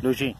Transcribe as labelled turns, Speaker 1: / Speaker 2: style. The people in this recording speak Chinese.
Speaker 1: 刘인